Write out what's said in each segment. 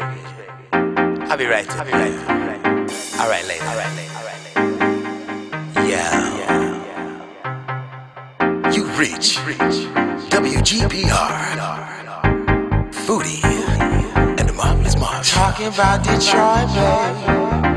I'll be right. I'll be right. All right, later. All right, later. Yeah. You reach WGPR. Foodie and the marvelous Marv. Talking about Detroit, baby.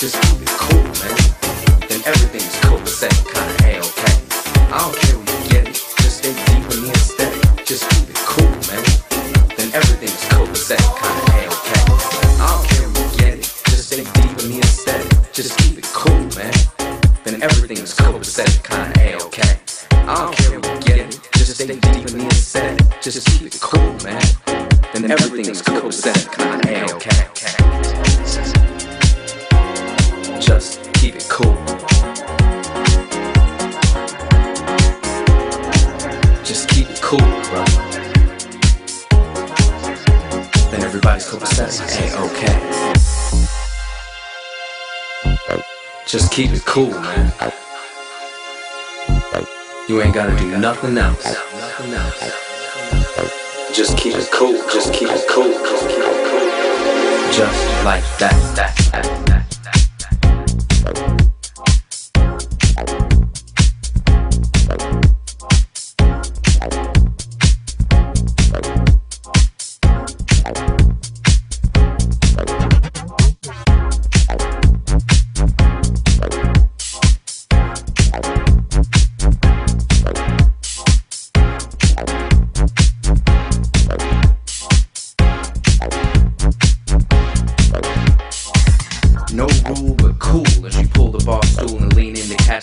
Just cool, man. You ain't gotta do nothing else. Just keep it cool, just keep it cool, just keep it cool. Just like that, that.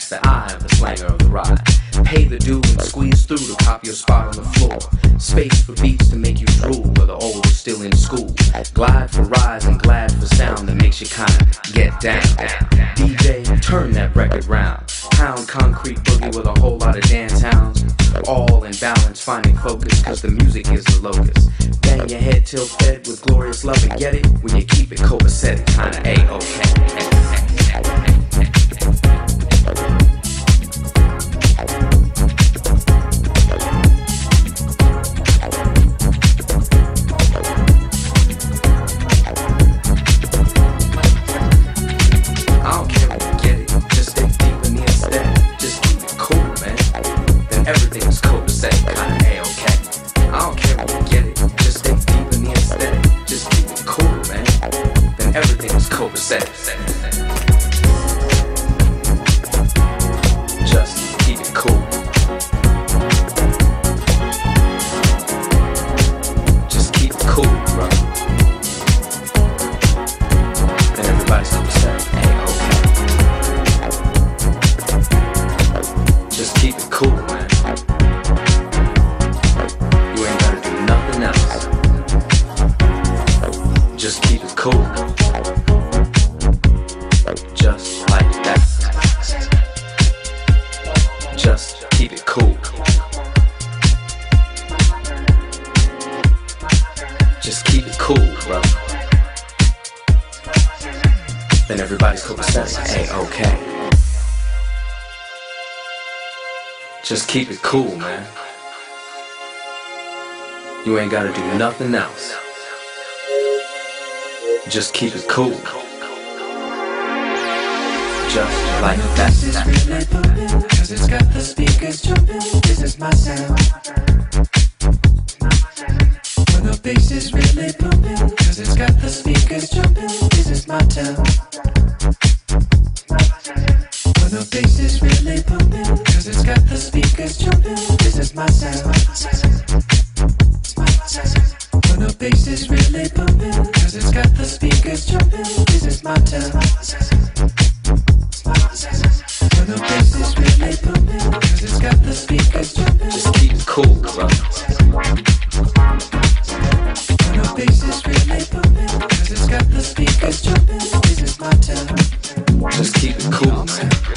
that the eye of the slanger of the ride. Pay the due and squeeze through to cop your spot on the floor. Space for beats to make you drool While the old is still in school. Glide for rise and glad for sound that makes you kinda get down. DJ, turn that record round. Pound concrete boogie with a whole lot of dance hounds. All in balance, finding focus, cause the music is the locus. Bang your head till fed with glorious love and get it when you keep it copacetic, kinda A-okay. set. set. Ain't okay. Just keep it cool, man. You ain't gotta do nothing else. Just keep it cool. Just like that. This is really pumping, cause it's got the speakers jumping. This is my sound. When the bass is really pumping, cause it's got the speakers jumping. This is my town. When the bass is really pumping, cause it's got the speakers jumping. This is my sound. When the bass is really pumping, cause it's got the speakers jumping, this is my town. When the bass is really pumping, cause it's got the speakers jumping, just keep it cool, bro. When the bass is really pumping, cause it's got the speakers jumping, this is my town. Just keep it cool, man.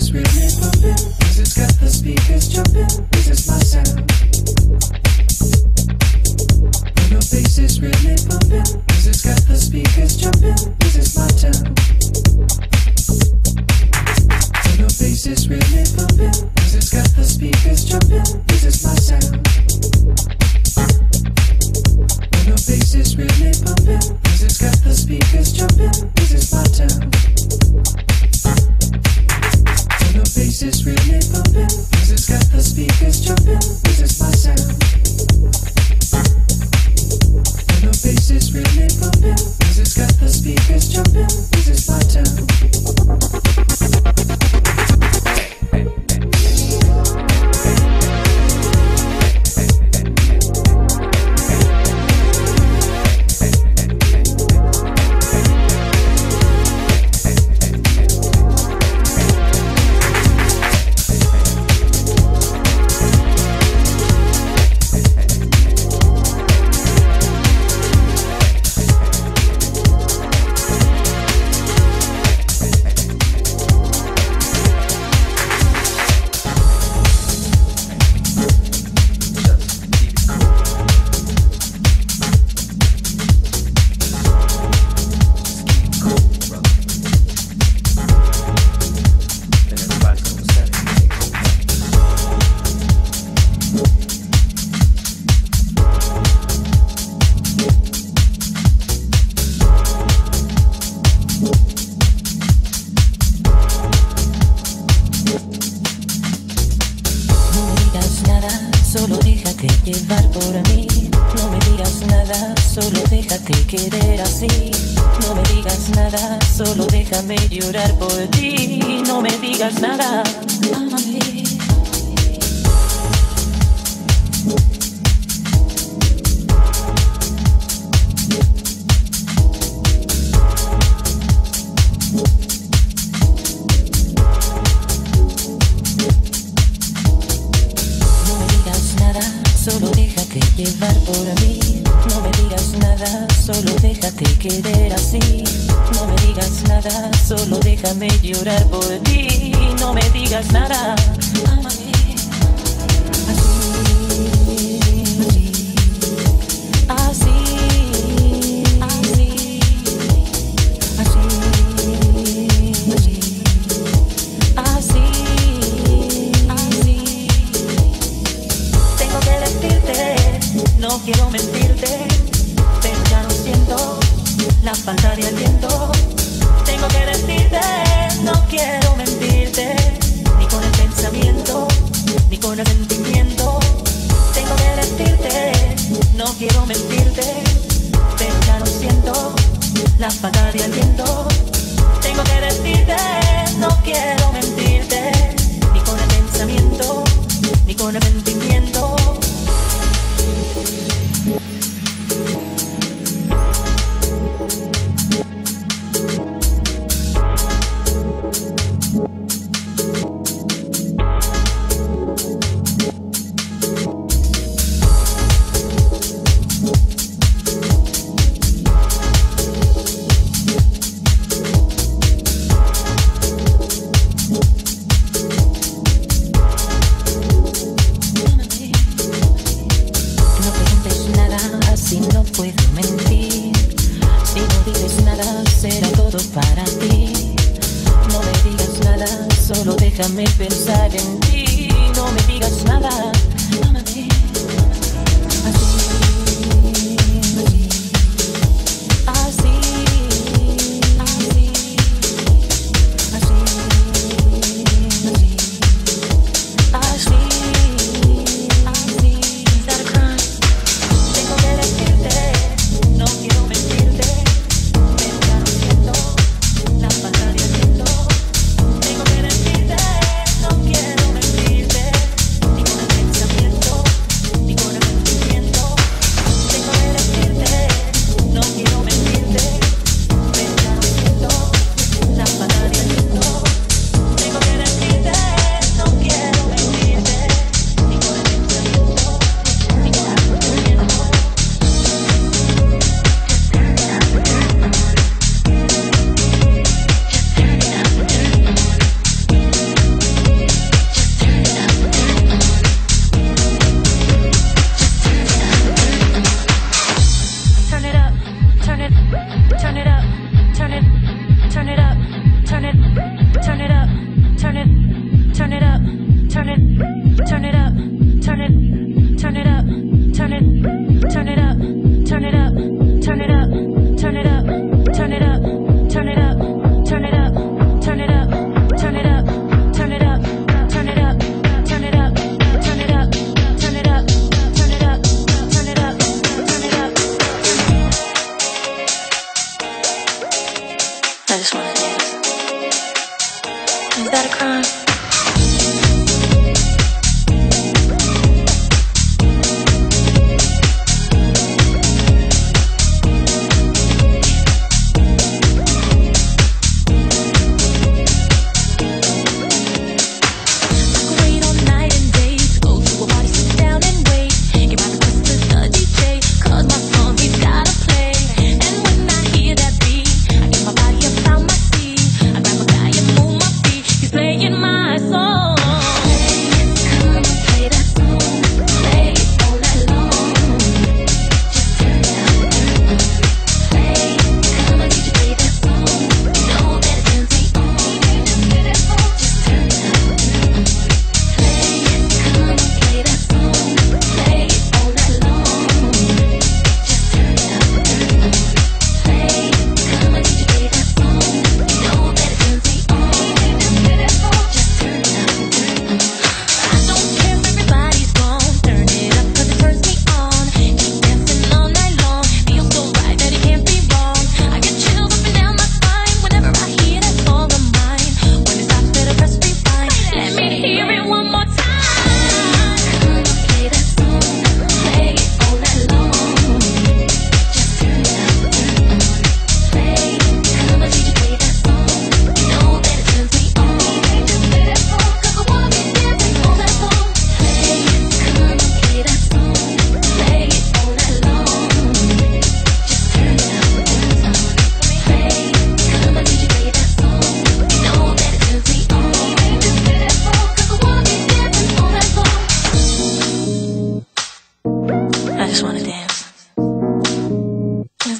is really pumping. Music's got the speakers jumping.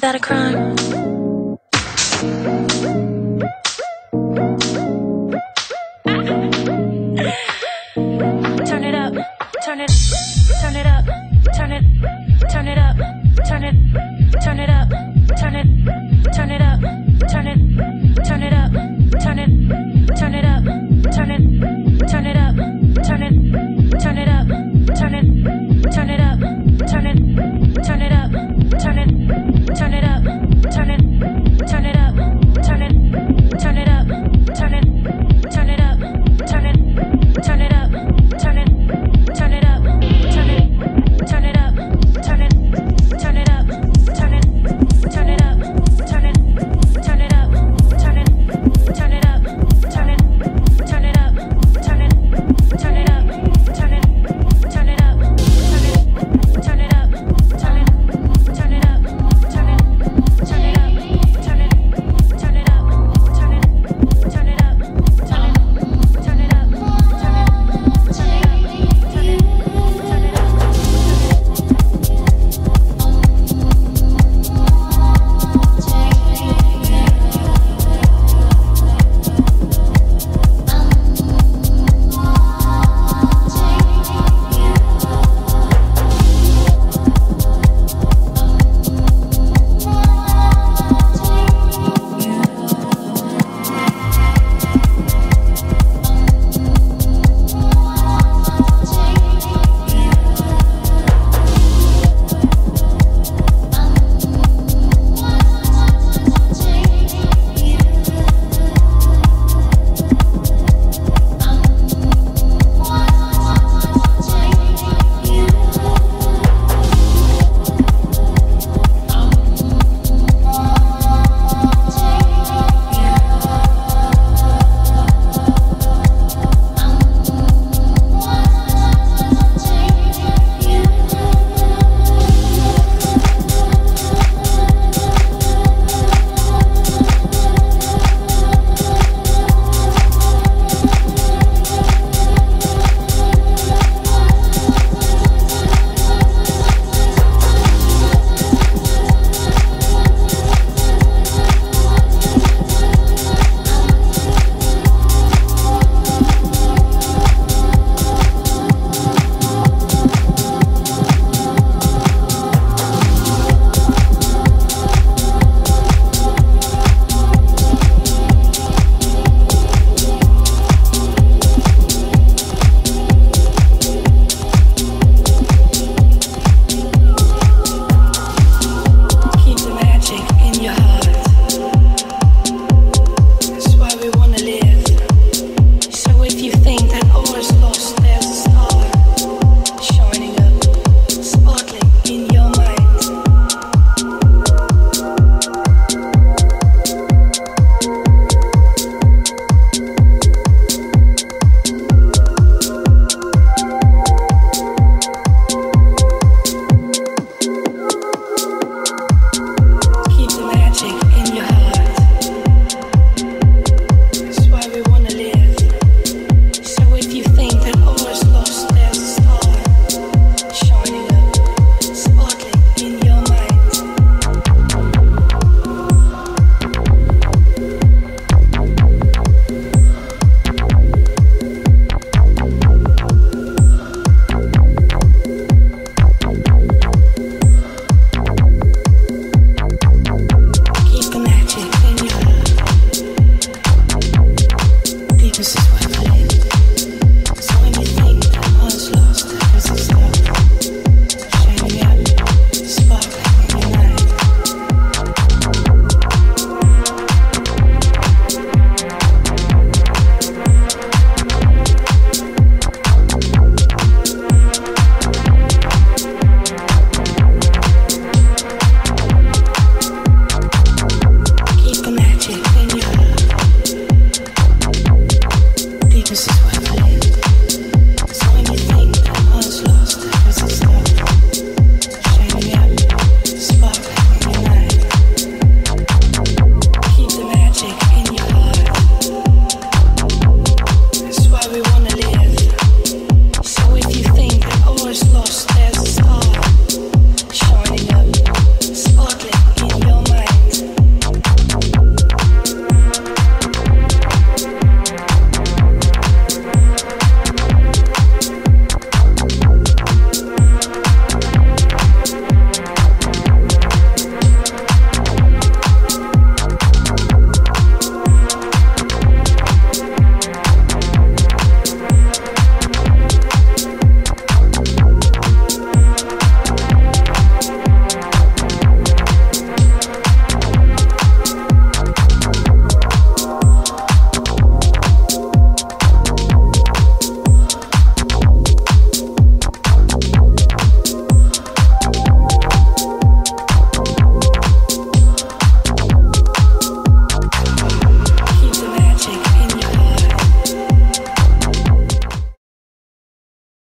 that a crime?